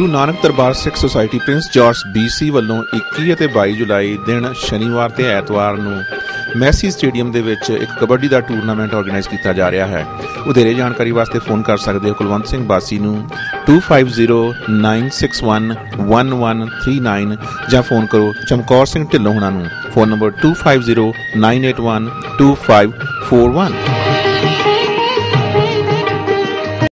Guru Nanak Darbar Sikh society Prince George BC ਵੱਲੋਂ 21 ਅਤੇ 22 ਜੁਲਾਈ ਦਿਨ ਸ਼ਨੀਵਾਰ ਤੇ ਐਤਵਾਰ ਨੂੰ ਮੈਸੀ ਸਟੇਡੀਅਮ ਦੇ ਵਿੱਚ ਇੱਕ ਕਬੱਡੀ ਦਾ ਟੂਰਨਾਮੈਂਟ ਆਰਗੇਨਾਈਜ਼ ਕੀਤਾ ਜਾ ਰਿਹਾ ਹੈ। ਵਧੇਰੇ ਜਾਣਕਾਰੀ ਵਾਸਤੇ ਫੋਨ ਕਰ ਸਕਦੇ ਹੋ ਕੁਲਵੰਤ ਸਿੰਘ ਬਾਸੀ ਨੂੰ 2509611139 ਜਾਂ ਫੋਨ ਕਰੋ ਚਮਕੌਰ ਸਿੰਘ ਢਿੱਲੋਂ ਹੁਣਾਂ ਨੂੰ। Phone number 2509812541